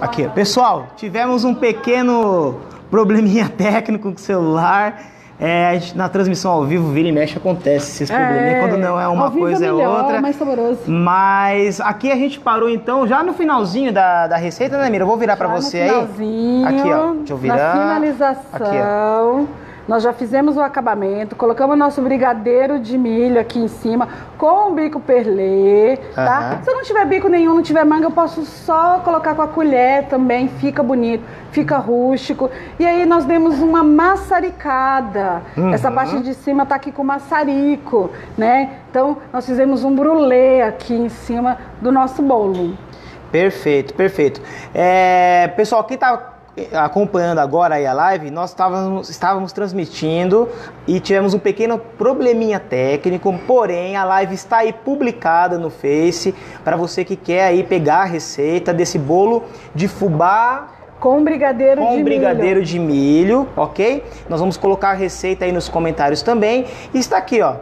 Aqui, pessoal, tivemos um pequeno probleminha técnico com o celular. É, na transmissão ao vivo, vira e mexe, acontece esses probleminha. Quando não é uma coisa, é, é outra. Mais saboroso. Mas aqui a gente parou então, já no finalzinho da, da receita, né, Mira? Eu vou virar para você aí. Aqui, ó. Deixa eu virar. Na finalização. Aqui, ó. Nós já fizemos o acabamento, colocamos nosso brigadeiro de milho aqui em cima com o bico perlê, tá? Uhum. Se não tiver bico nenhum, não tiver manga, eu posso só colocar com a colher também, fica bonito, fica rústico. E aí nós demos uma maçaricada. Uhum. Essa parte de cima tá aqui com maçarico, né? Então nós fizemos um brulê aqui em cima do nosso bolo. Perfeito, perfeito. É, pessoal, quem tá acompanhando agora aí a live, nós estávamos, estávamos transmitindo e tivemos um pequeno probleminha técnico, porém a live está aí publicada no Face para você que quer aí pegar a receita desse bolo de fubá com brigadeiro com de brigadeiro milho. de milho, ok? Nós vamos colocar a receita aí nos comentários também. E está aqui, ó.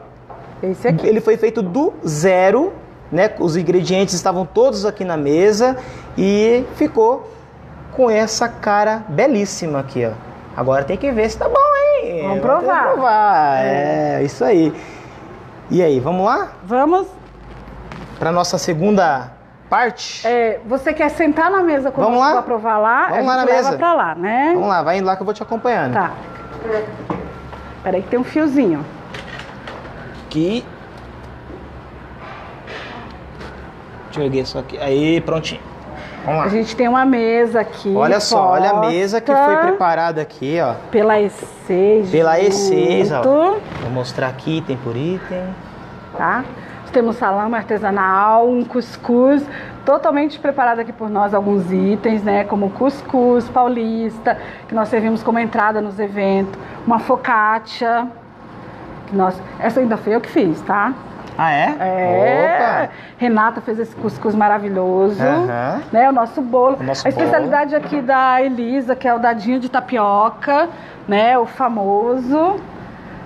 Esse aqui. Ele foi feito do zero, né? Os ingredientes estavam todos aqui na mesa e ficou com essa cara belíssima aqui, ó. Agora tem que ver se tá bom, hein? Vamos provar. provar. É. é, isso aí. E aí, vamos lá? Vamos. Para nossa segunda parte. É, você quer sentar na mesa vamos lá? pra provar lá? Vamos lá na mesa. pra lá, né? Vamos lá, vai indo lá que eu vou te acompanhando. Tá. Peraí que tem um fiozinho. Aqui. Deixa eu erguer isso aqui. Aí, prontinho. Vamos lá. A gente tem uma mesa aqui. Olha só, olha a mesa que foi preparada aqui, ó. Pela E6. Pela E6, ó. Vou mostrar aqui item por item. Tá? Temos salame artesanal, um cuscuz totalmente preparado aqui por nós alguns itens, né, como cuscuz paulista, que nós servimos como entrada nos eventos, uma focaccia, que nós, essa ainda foi eu que fiz, tá? Ah, é? É. Opa. Renata fez esse cuscuz maravilhoso. Uhum. Né, o nosso bolo. O nosso a especialidade bolo. aqui da Elisa, que é o dadinho de tapioca, né? O famoso.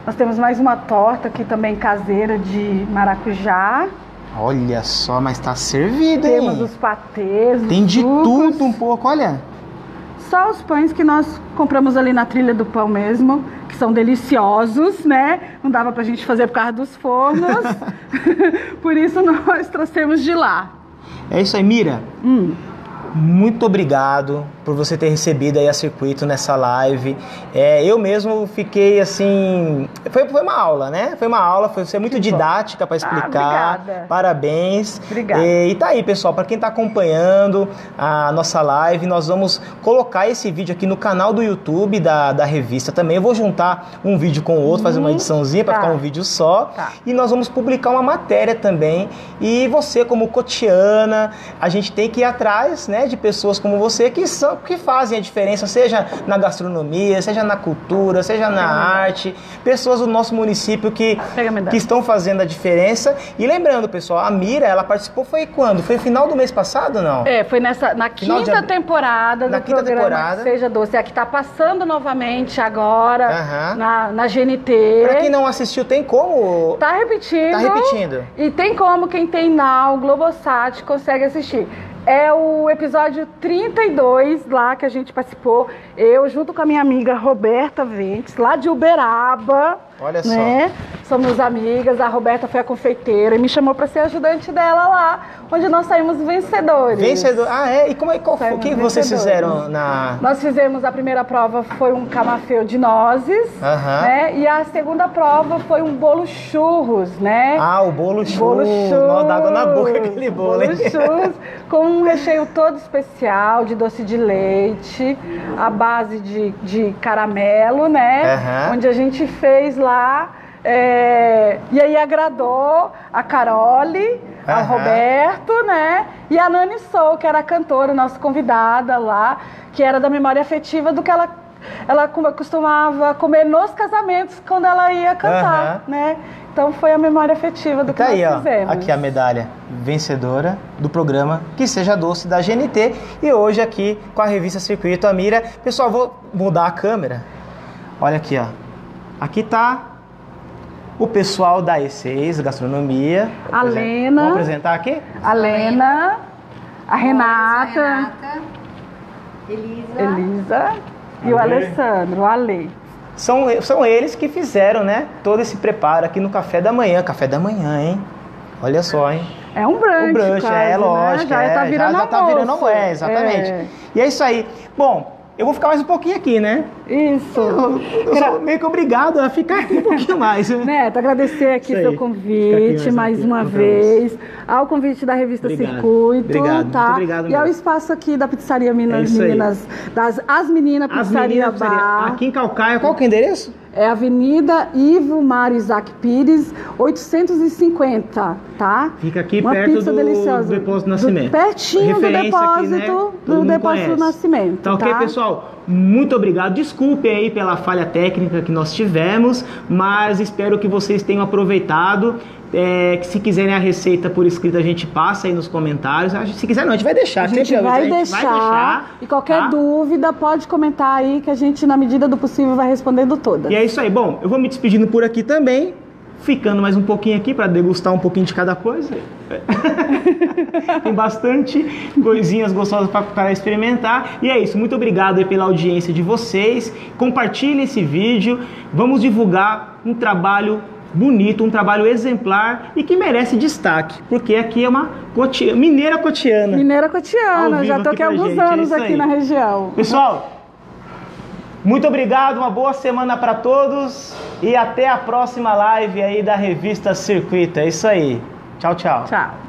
Nós temos mais uma torta aqui também caseira de maracujá. Olha só, mas tá servido, hein? Temos os patês. Tem de tudo um pouco, olha. Só os pães que nós compramos ali na trilha do pão mesmo são deliciosos, né? Não dava pra gente fazer por causa dos fornos. por isso nós trouxemos de lá. É isso aí, Mira. Hum muito obrigado por você ter recebido aí a circuito nessa live. É, eu mesmo fiquei assim. Foi, foi uma aula, né? Foi uma aula, foi ser muito didática para ah, explicar. Ah, Parabéns. Obrigada. E, e tá aí, pessoal, para quem está acompanhando a nossa live, nós vamos colocar esse vídeo aqui no canal do YouTube da, da revista também. Eu vou juntar um vídeo com o outro, fazer uma uhum. ediçãozinha para tá. ficar um vídeo só. Tá. E nós vamos publicar uma matéria também. E você, como cotiana, a gente tem que ir atrás, né? De pessoas como você que são que fazem a diferença, seja na gastronomia, seja na cultura, seja na arte, pessoas do nosso município que, que estão fazendo a diferença. E lembrando, pessoal, a Mira, ela participou foi quando? Foi final do mês passado, não? É, foi nessa na quinta de... temporada na do quinta programa temporada. Seja Doce, é que está passando novamente agora uhum. na, na GNT. Para quem não assistiu, tem como? Tá repetindo. Tá repetindo. E tem como quem tem Now, Globosat consegue assistir. É o episódio 32 lá que a gente participou. Eu, junto com a minha amiga Roberta Ventes, lá de Uberaba. Olha né? só. Somos amigas. A Roberta foi a confeiteira e me chamou para ser ajudante dela lá, onde nós saímos vencedores. Vencedor. Ah, é? E como é, qual, o que vocês fizeram na. Nós fizemos a primeira prova foi um camafeu de nozes, uhum. né? E a segunda prova foi um bolo churros, né? Ah, o bolo churros. Bolo churros. Nó d'água na boca aquele bolo. Bolo churros com um recheio todo especial de doce de leite, a base de, de caramelo, né? Uhum. Onde a gente fez lá. É, e aí agradou a Carole, uhum. a Roberto, né? E a Nani Sou, que era a cantora, nossa convidada lá, que era da memória afetiva do que ela ela costumava comer nos casamentos quando ela ia cantar, uhum. né? Então foi a memória afetiva do que tá nós aí, fizemos. Ó, aqui a medalha vencedora do programa Que Seja Doce da GNT e hoje aqui com a revista Circuito Amira. Pessoal, vou mudar a câmera. Olha aqui, ó. Aqui tá o pessoal da E6 Gastronomia. A Lena. Vamos apresentar aqui? A Lena, a Renata, A Renata, Elisa. Elisa e o Ale. Alessandro, o Ale. São, são eles que fizeram, né? Todo esse preparo aqui no café da manhã. Café da manhã, hein? Olha só, hein? É um brunch, o brunch, quase, é né? lógico. Já é, tá virando já, já tá virando almoço. é, exatamente. É. E é isso aí. Bom, eu vou ficar mais um pouquinho aqui, né? Isso. Eu, eu sou meio que obrigado a ficar aqui um pouquinho mais. né? Neto, agradecer aqui Isso seu convite mais mais aqui, uma vez, ao convite da revista Obrigado. Circuito, Obrigado, tá? muito obrigado e ao mesmo. espaço aqui da pizzaria Minas É isso aí. Meninas, das As Meninas As Pizzaria meninas, Bar. aqui em Calcaia, qual que é o endereço? É Avenida Ivo Mário Isaac Pires, 850, tá? Fica aqui Uma perto do, do Depósito do Do- Nascimento. pertinho do Referência aqui, né? depósito, do Depósito do conhece. Nascimento, Tá ok, tá? pessoal? Muito obrigado. Desculpem aí pela falha técnica que nós tivemos, mas espero que vocês tenham aproveitado. É, que se quiserem a receita por escrito, a gente passa aí nos comentários. A gente- Se quiser, não, a gente vai deixar. A gente vai, avisa, a gente deixar, E qualquer tá? dúvida, pode comentar aí que a gente, na medida do possível, vai respondendo todas. E é isso aí. Bom, eu vou me despedindo por aqui também. Ficando mais um pouquinho aqui para degustar um pouquinho de cada coisa. Tem bastante coisinhas gostosas para experimentar. E é isso. Muito obrigado pela audiência de vocês. Compartilhe esse vídeo. Vamos divulgar um trabalho bonito, um trabalho exemplar e que merece destaque, porque aqui é uma mineira cotiana. Mineira Cotiana, já tô aqui há alguns gente, é anos isso aqui aí. na região. Pessoal, muito obrigado, uma boa semana para todos e até a próxima live aí da revista Circuito. É isso aí. Tchau, tchau. Tchau.